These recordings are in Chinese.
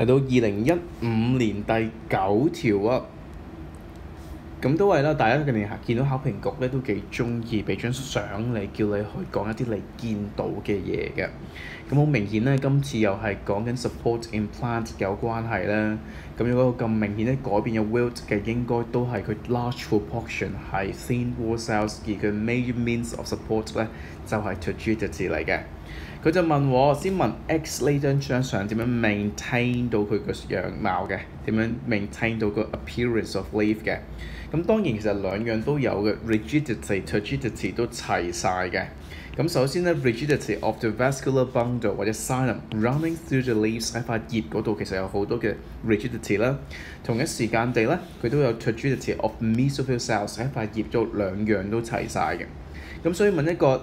嚟到二零一五年第九條啊，咁都係啦。大家近年見到考評局咧都幾中意俾張相你，叫你去講一啲你見到嘅嘢嘅。咁好明顯咧，今次又係講緊 support implant 有關係啦。咁如果咁明顯咧改變咗 wilt 嘅，應該都係佢 large proportion 係 thin wall cells，而佢 major means of support 咧就係 turgidity 嚟嘅。佢就問我先問 X 呢張張相點樣 maintain 到佢個樣貌嘅，點樣 maintain 到個 appearance of leaf 嘅。咁當然其實兩樣都有嘅，rigidity、turgidity 都齊晒嘅。咁首先咧，rigidity of the vascular bundle 或者 xylem running through the leaves 喺塊葉嗰度其實有好多嘅 rigidity 啦。同一時間地咧，佢都有 turgidity of mesophyll cells 喺塊葉度兩樣都齊晒嘅。咁所以問一個。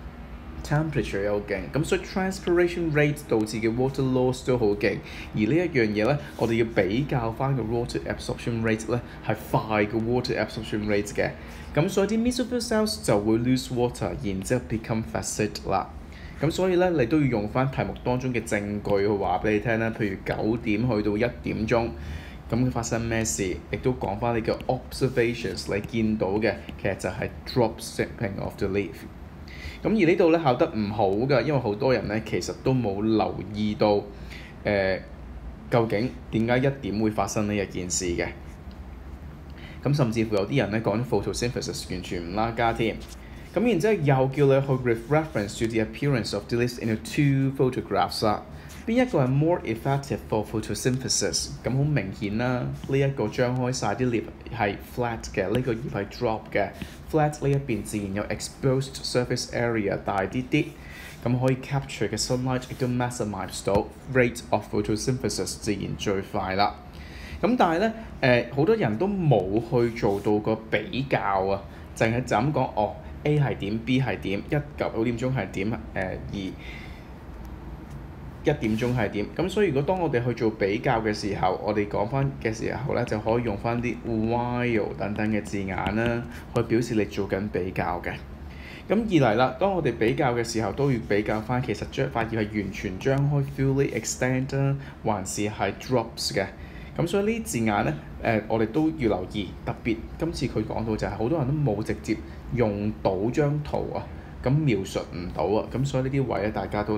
temperature 又勁，咁所以 transpiration rate 導致嘅 water loss 都好勁。而呢一樣嘢咧，我哋要比較翻個 water absorption rate 咧，係快過 water absorption rate 嘅。咁所以啲 mesophyll cells 就會 lose water，然之後 become flaccid 啦。咁所以咧，你都要用翻題目當中嘅證據去話俾你聽啦。譬如九點去到一點鐘，咁佢發生咩事，亦都講翻你嘅 observations，你見到嘅其實就係 drop sipping of the leaf。咁而呢度咧考得唔好㗎，因為好多人咧其實都冇留意到誒、究竟點解一點會發生呢一件事嘅。咁甚至乎有啲人咧講 photosynthesis 完全唔拉加添。咁然之後又叫你去 reference to the appearance of the list in two photographs 啦。邊一個係 more effective for photosynthesis？咁好明顯啦，呢、一個張開晒啲葉係 flat 嘅，呢、個葉係 drop 嘅。flat 呢一邊自然有 exposed surface area 大啲啲，咁可以 capture 嘅 sunlight 亦都 maximize 到 rate of photosynthesis 自然最快啦。咁但係咧，誒、好多人都冇去做到個比較啊，淨係就咁講哦，A 係點，B 係點，一九點鐘係點，誒、呃、二。一點鐘係點？咁所以如果當我哋去做比較嘅時候，我哋講翻嘅時候咧，就可以用翻啲 while 等等嘅字眼啦，去表示你做緊比較嘅。咁二嚟啦，當我哋比較嘅時候，都要比較翻其實張塊葉係完全張開 fully extend 啊，還是係 drops 嘅。咁所以呢啲字眼咧，誒、我哋都要留意。特別今次佢講到就係好多人都冇直接用到張圖啊，咁描述唔到啊，咁所以呢啲位咧大家都。